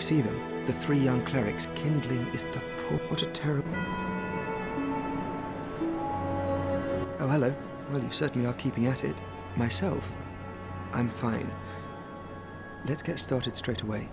see them? The three young clerics. Kindling is the poor. What a terrible. Oh, hello. Well, you certainly are keeping at it. Myself, I'm fine. Let's get started straight away.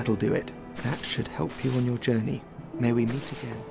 That'll do it. That should help you on your journey. May we meet again.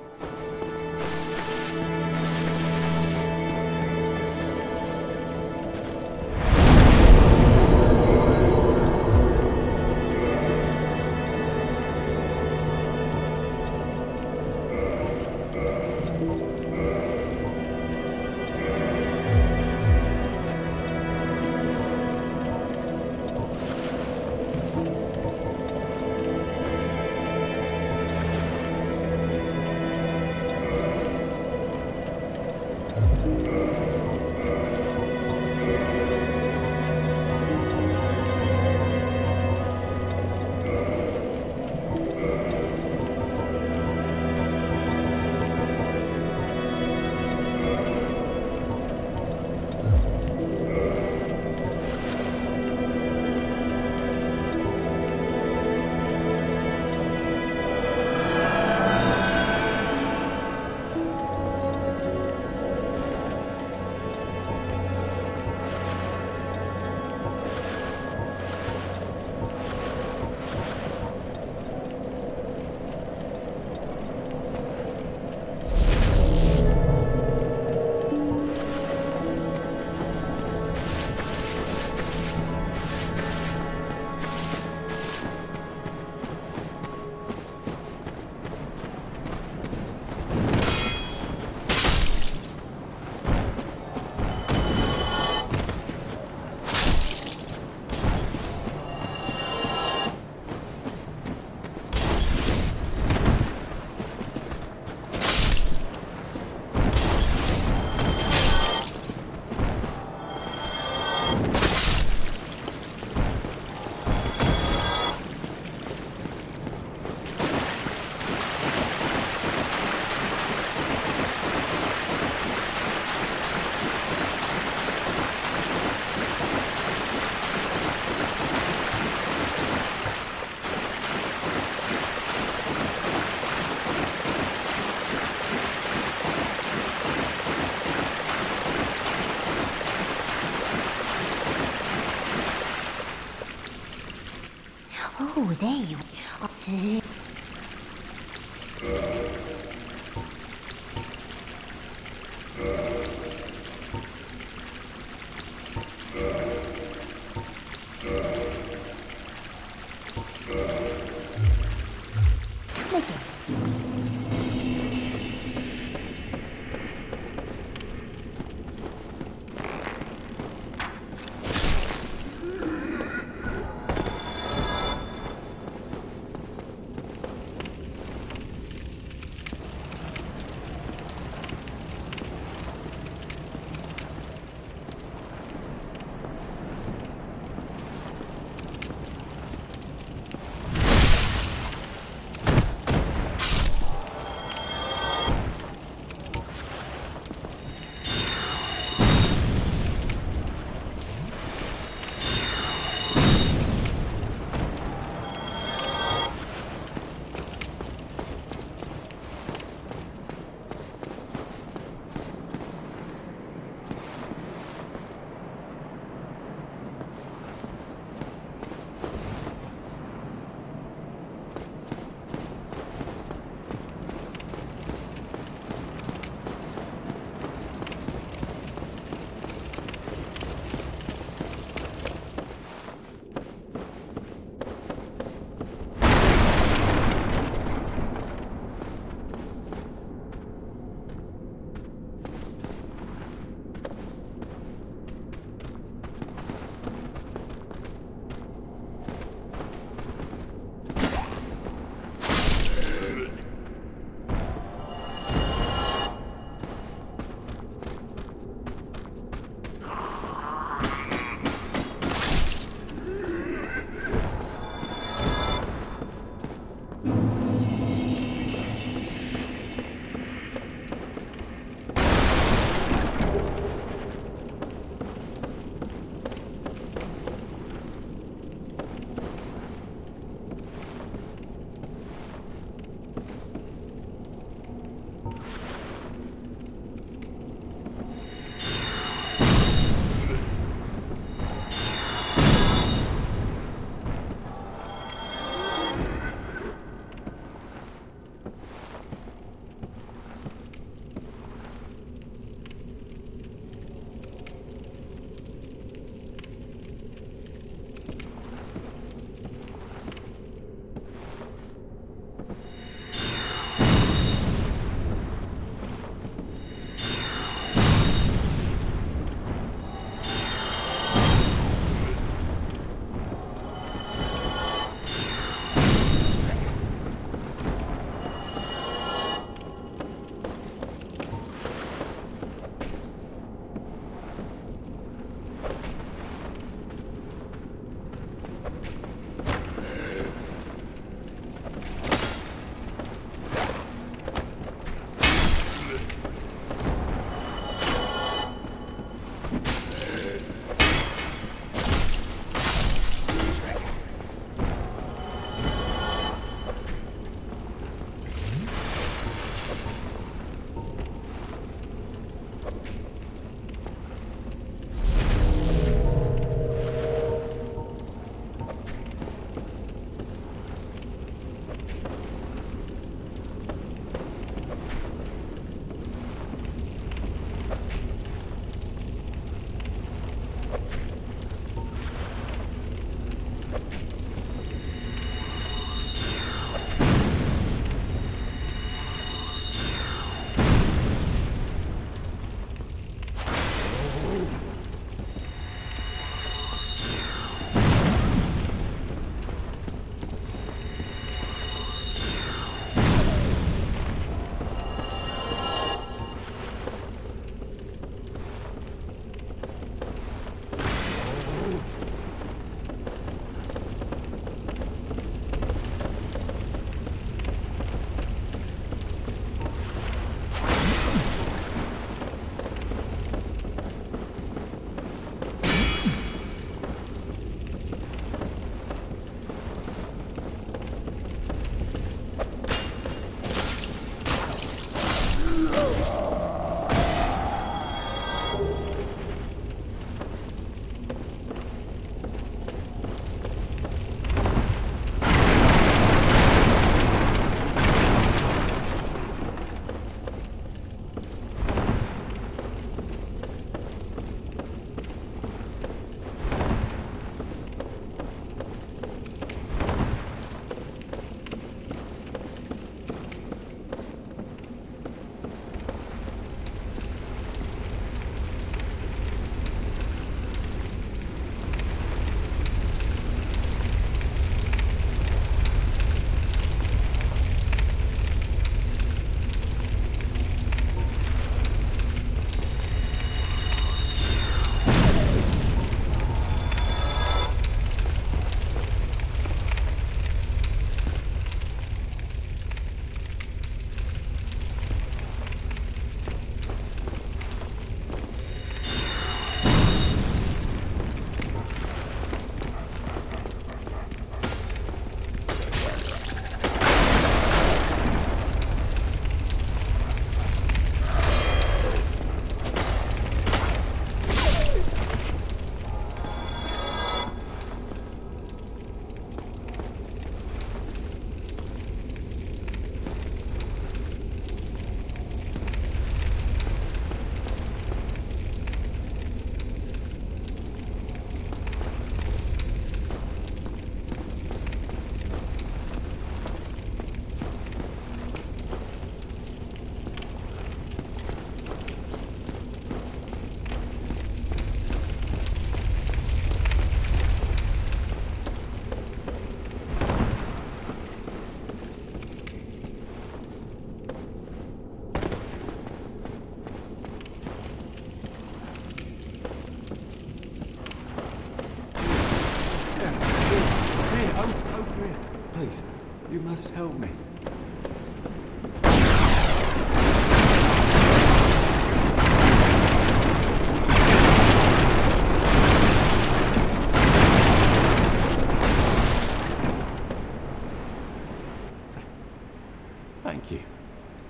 Thank you.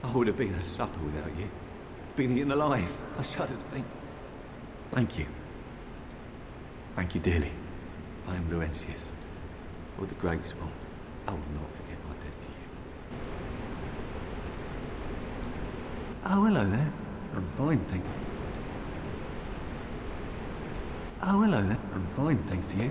I would have been a supper without you. Been eaten alive. I shudder to think. Thank you. Thank you dearly. I am Laurentius. Or the Great Swamp. I will not forget my debt to you. Oh, hello there. I'm fine, thank you. Oh, hello there. I'm fine, thanks to you.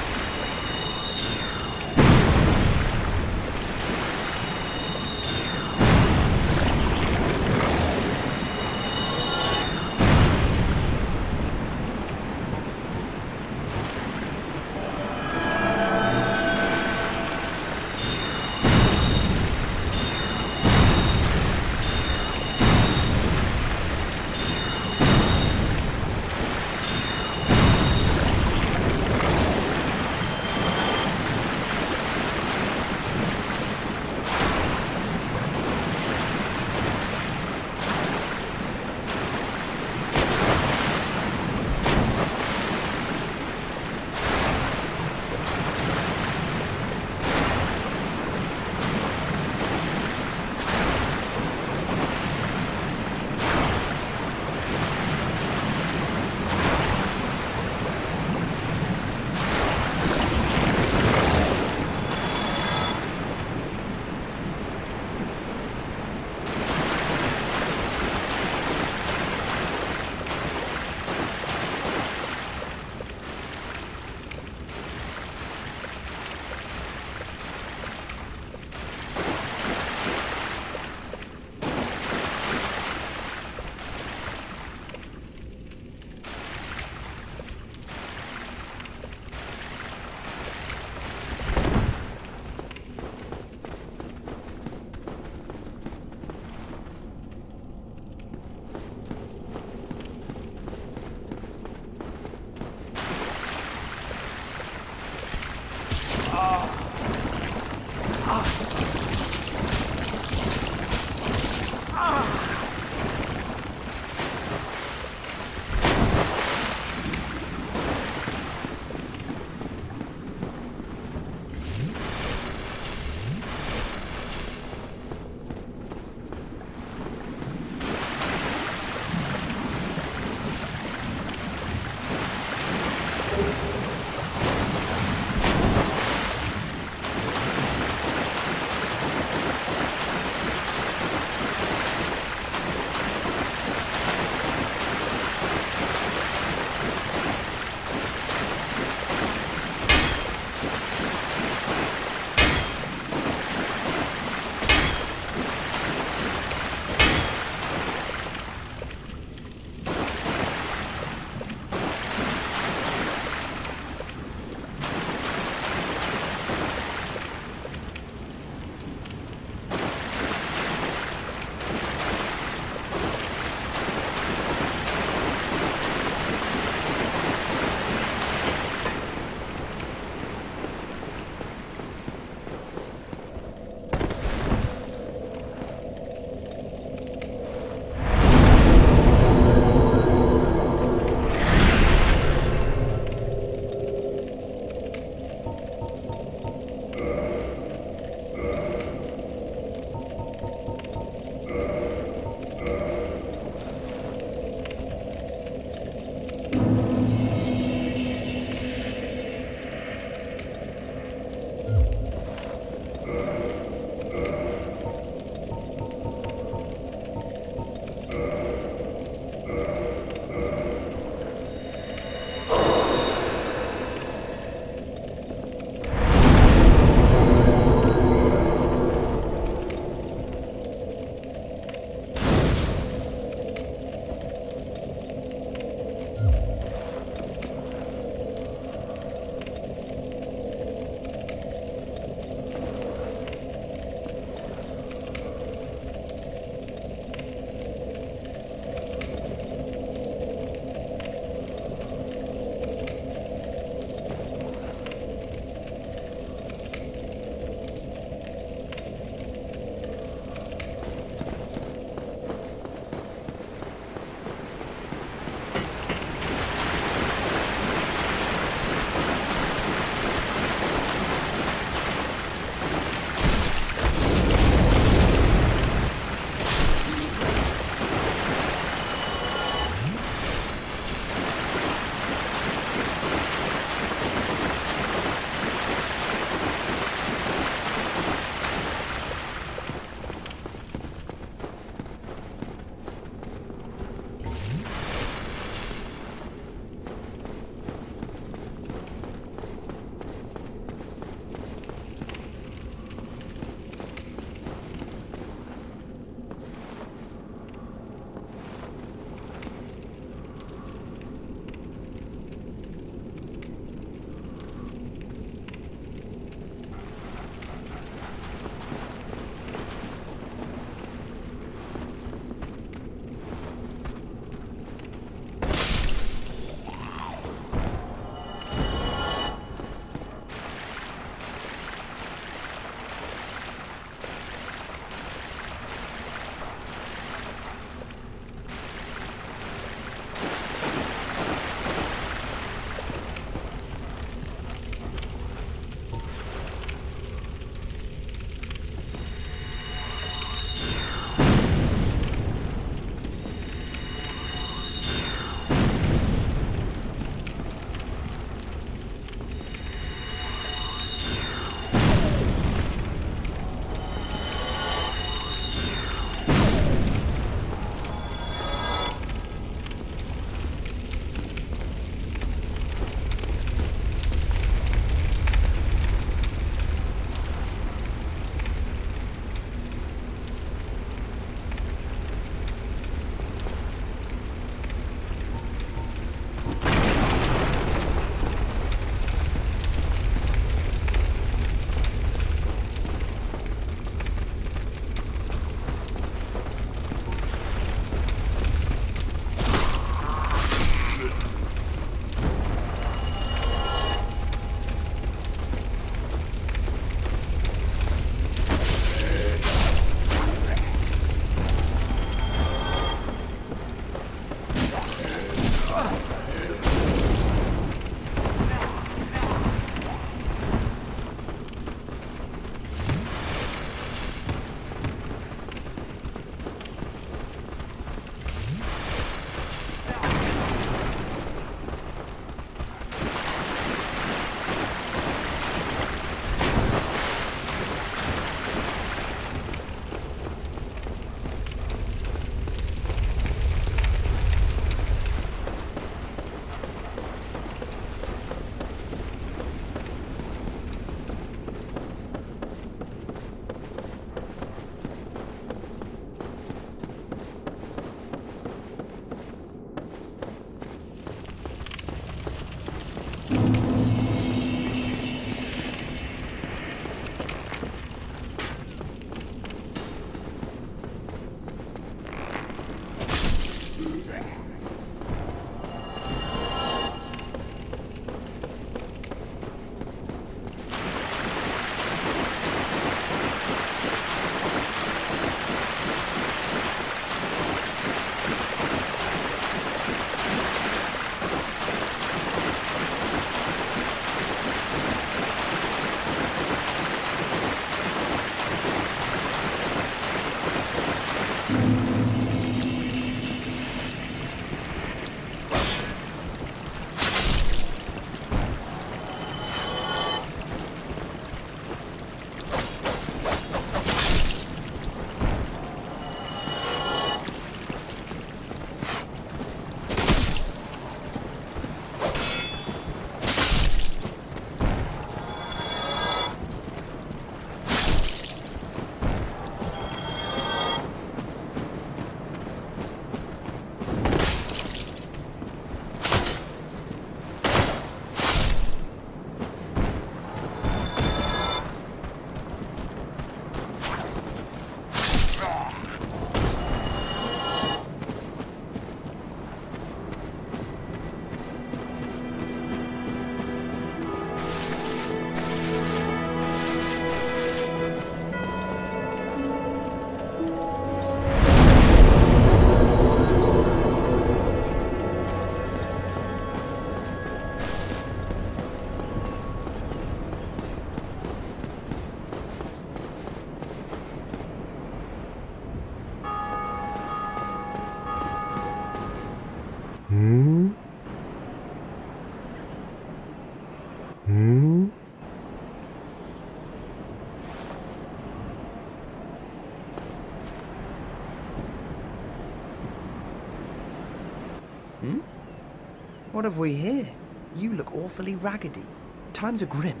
What have we here? You look awfully raggedy. Times are grim.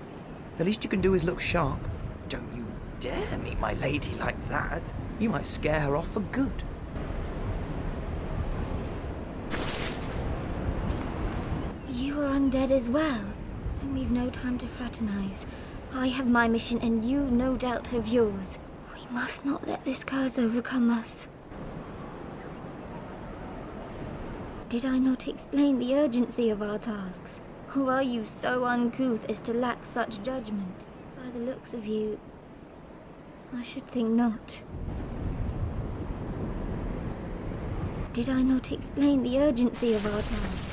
The least you can do is look sharp. Don't you dare meet my lady like that. You might scare her off for good. You are undead as well. Then we've no time to fraternize. I have my mission, and you no doubt have yours. We must not let this curse overcome us. Did I not explain the urgency of our tasks? Or are you so uncouth as to lack such judgment? By the looks of you, I should think not. Did I not explain the urgency of our tasks?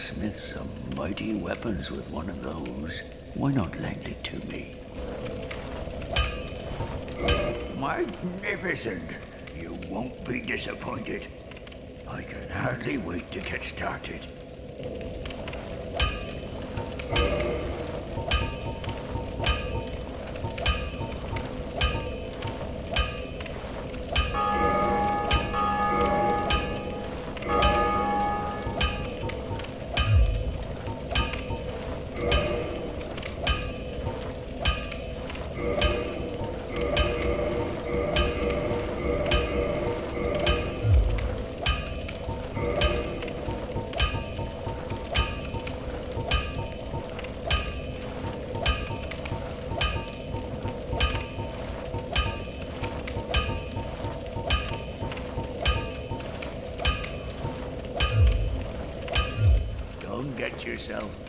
Smith some mighty weapons with one of those. Why not lend it to me? Magnificent! You won't be disappointed. I can hardly wait to get started. yourself.